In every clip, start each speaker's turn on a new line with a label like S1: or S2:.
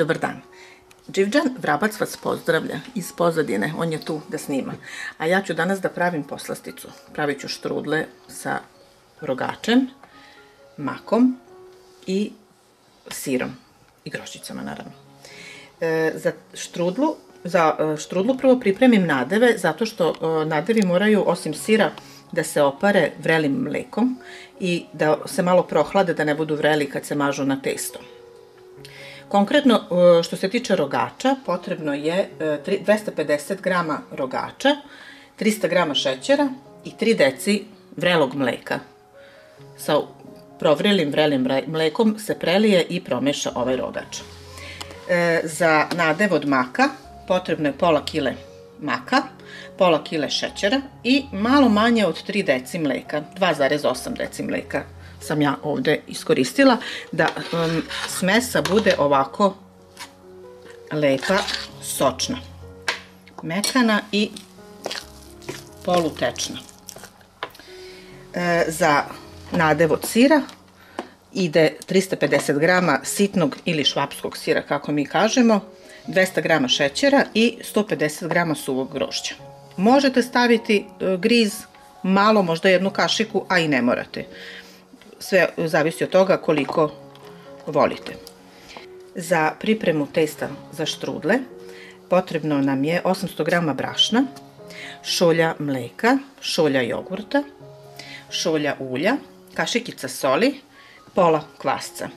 S1: Dobar dan. Đivđan Vrabac vas pozdravlja iz pozadine, on je tu da snima. A ja ću danas da pravim poslasticu. Pravit ću štrudle sa rogačem, makom i sirom i grošćicama naravno. E, za štrudlu za e, štrudlu prvo pripremim nadeve zato što e, nadevi moraju osim sira da se opare vrelim mlekom i da se malo prohlade da ne budu vreli kad se mažu na testo. Konkretno, e, što se tiče rogača, potrebno je 250 e, g rogača, 300 g šećera i 3 deci vrelog mleka. Sa provrelim vrelim mlekom se prelije i promeša ovaj rogač. E, za nadev od maka potrebno je pola kile maka, pola kile šećera i malo manje od 3 deci mleka, 2,8 deci mleka sam ja ovde iskoristila, da um, smesa bude ovako lepa, sočna, mekana i polutečna. E, za nadev od sira ide 350 g sitnog ili švapskog sira, kako mi kažemo, 200 g šećera i 150 g suvog grožđa. Možete staviti e, griz malo, možda jednu kašiku, a i ne morate sve zavisi od toga koliko volite. Za pripremu testa za štrudle potrebno nam je 800 g brašna, šolja mleka, šolja jogurta, šolja ulja, kašikica soli, pola kvasca.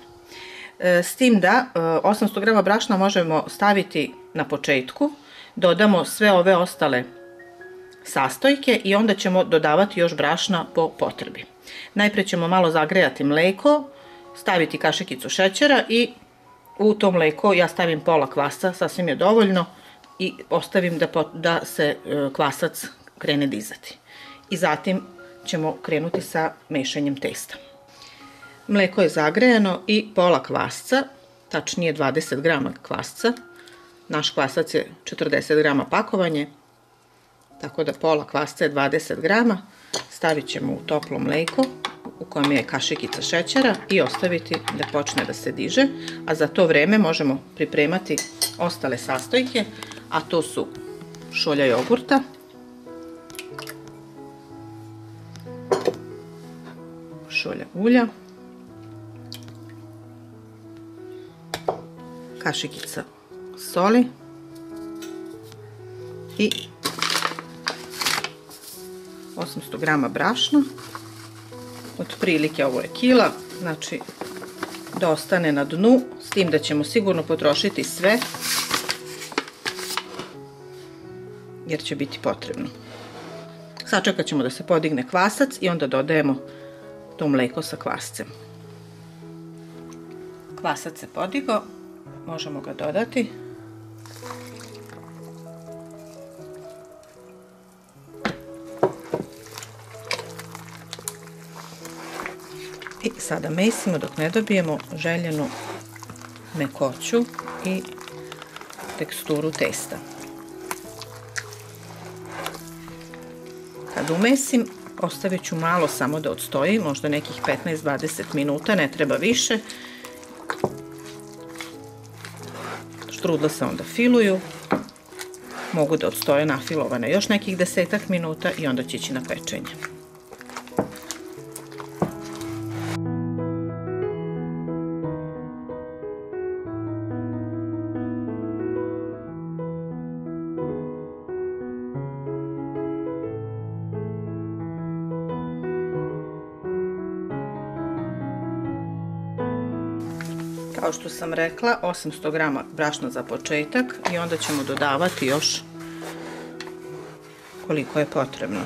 S1: E, s tim da 800 e, g brašna možemo staviti na početku, dodamo sve ove ostale sastojke i onda ćemo dodavati još brašna po potrebi. Najpre ćemo malo zagrejati mleko, staviti kašikicu šećera i u to mleko ja stavim pola kvasa, sasvim je dovoljno i ostavim da, da se e, kvasac krene dizati. I zatim ćemo krenuti sa mešanjem testa. Mleko je zagrejano i pola kvasca, tačnije 20 grama kvasca. Naš kvasac je 40 grama pakovanje, tako da pola kvasca je 20 grama. Stavit ćemo u toplo mleko u kojem je kašikica šećera i ostaviti da počne da se diže, a za to vreme možemo pripremati ostale sastojke, a to su šolja jogurta, šolja ulja, kašikica soli i 800 grama brašna. Otprilike ovo je kila, znači da ostane na dnu, s tim da ćemo sigurno potrošiti sve, jer će biti potrebno. Sačekat ćemo da se podigne kvasac i onda dodajemo to mleko sa kvascem. Kvasac se podigao, možemo ga dodati. I sada mesimo dok ne dobijemo željenu mekoću i teksturu testa. Kad umesim, ostavit ću malo samo da odstoji, možda nekih 15-20 minuta, ne treba više. Štrudle se onda filuju, mogu da odstoje nafilovane još nekih desetak minuta i onda će ići na pečenje. Kao što sam rekla, 800 g brašna za početak i onda ćemo dodavati još koliko je potrebno.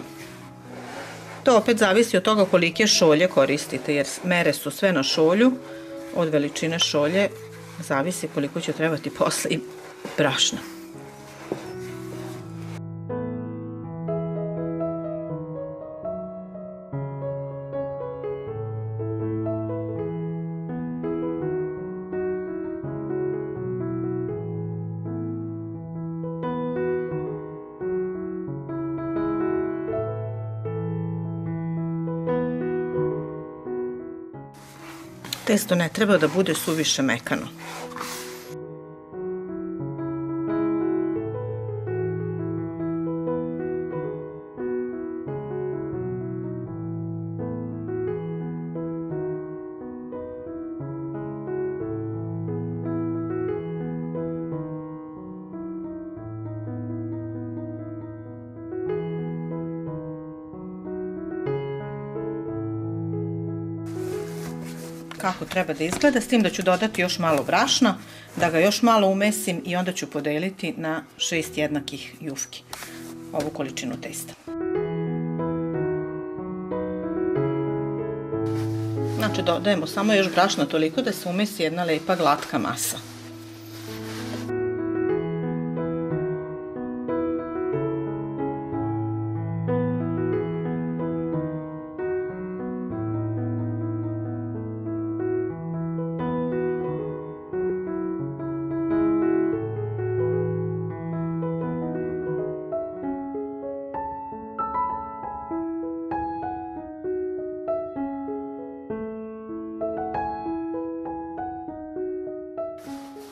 S1: To opet zavisi od toga kolike šolje koristite, jer mere su sve na šolju. Od veličine šolje zavisi koliko će trebati posle i brašna. Testo ne treba da bude suviše mekano. Kako treba da izgleda, s tim da ću dodati još malo brašna, da ga još malo umesim i onda ću podeliti na šest jednakih jufki ovu količinu testa. Znači dodajemo samo još brašna toliko da se umesi jedna lepa glatka masa.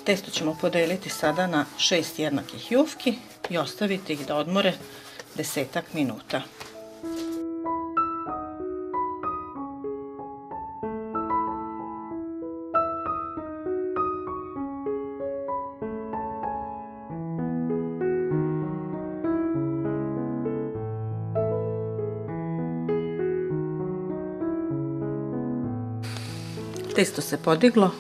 S1: Testo ćemo podeliti sada na šest jednakih jufki i ostaviti ih da odmore desetak minuta. Testo se podiglo,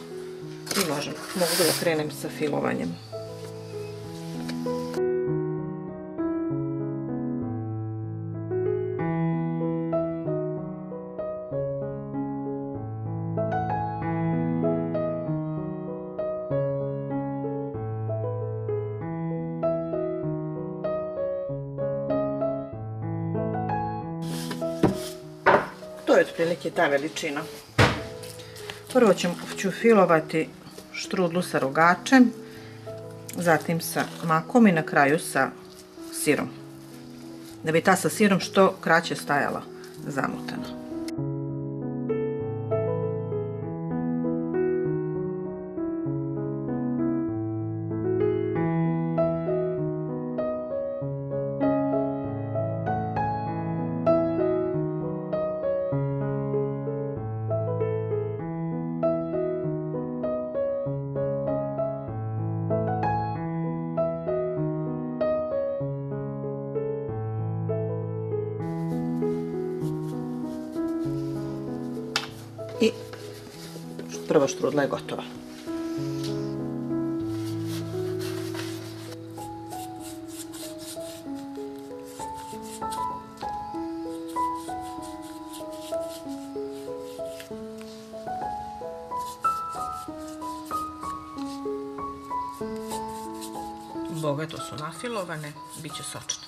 S1: i možem, mogu da krenem sa filovanjem. To je otprilike ta veličina. Prvo ću filovati štrudlu sa rogačem, zatim sa makom i na kraju sa sirom. Da bi ta sa sirom što kraće stajala zamutana. I prva štrudla je gotova. Bogato su nafilovane, bit će sočne.